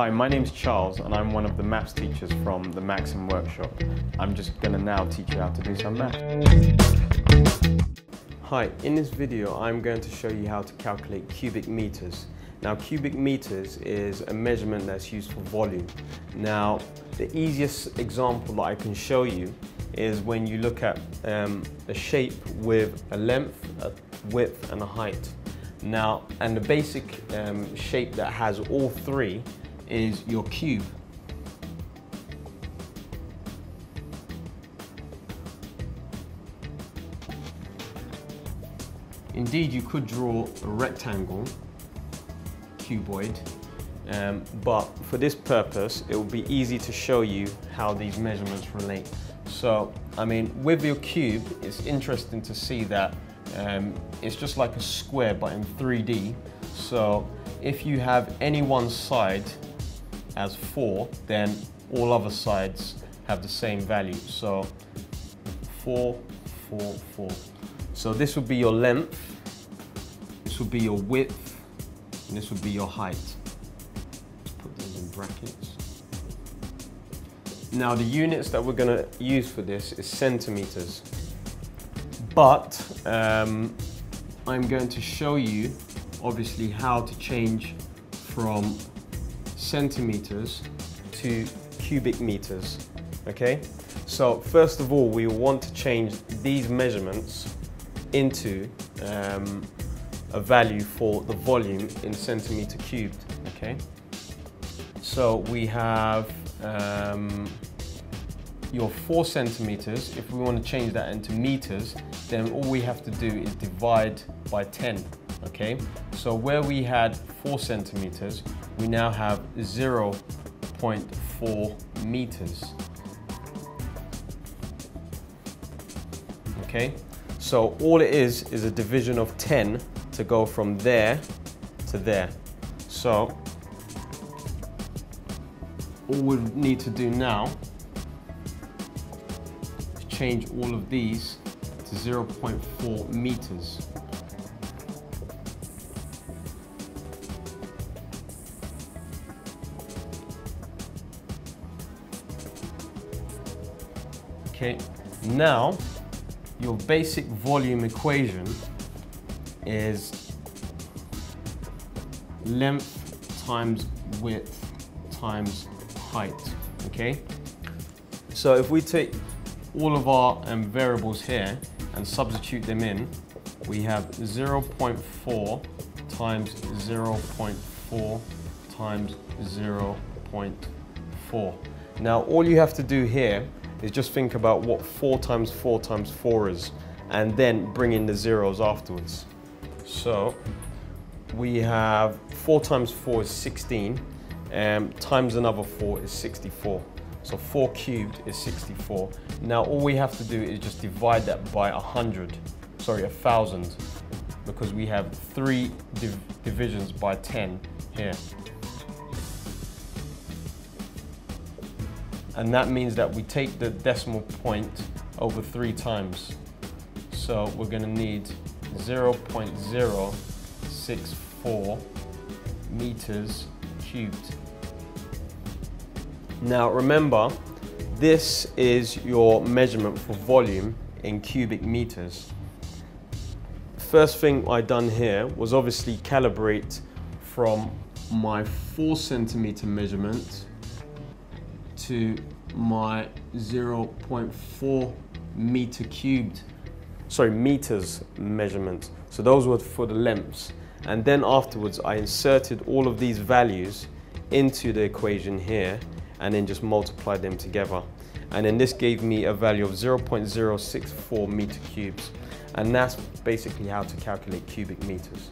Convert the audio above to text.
Hi, my name's Charles and I'm one of the maths teachers from the Maxim Workshop. I'm just going to now teach you how to do some maths. Hi, in this video I'm going to show you how to calculate cubic meters. Now cubic meters is a measurement that's used for volume. Now the easiest example that I can show you is when you look at um, a shape with a length, a width and a height. Now, and the basic um, shape that has all three is your cube. Indeed, you could draw a rectangle, cuboid, um, but for this purpose, it will be easy to show you how these measurements relate. So, I mean, with your cube, it's interesting to see that um, it's just like a square, but in 3D. So, if you have any one side as 4, then all other sides have the same value. So 4, 4, 4. So this would be your length, this would be your width, and this would be your height. Put those in brackets. Now the units that we're going to use for this is centimeters. But um, I'm going to show you obviously how to change from centimeters to cubic meters, okay? So first of all, we want to change these measurements into um, a value for the volume in centimeter cubed, okay? So we have um, your four centimeters. If we want to change that into meters, then all we have to do is divide by 10, okay? So where we had four centimeters, we now have 0.4 meters. Okay, so all it is is a division of 10 to go from there to there. So all we need to do now change all of these to 0.4 meters. Okay, now your basic volume equation is length times width times height, okay? So if we take all of our um, variables here and substitute them in, we have 0.4 times 0.4 times 0.4. Now all you have to do here is just think about what 4 times 4 times 4 is and then bring in the zeros afterwards. So we have 4 times 4 is 16 um, times another 4 is 64. So 4 cubed is 64. Now all we have to do is just divide that by 100, sorry, 1,000, because we have three div divisions by 10 here. And that means that we take the decimal point over three times. So we're gonna need 0.064 meters cubed. Now remember, this is your measurement for volume in cubic meters. First thing I done here was obviously calibrate from my four centimeter measurement to my 0.4 meter cubed, sorry, meters measurement. So those were for the lengths. And then afterwards, I inserted all of these values into the equation here and then just multiply them together. And then this gave me a value of 0.064 meter cubes. And that's basically how to calculate cubic meters.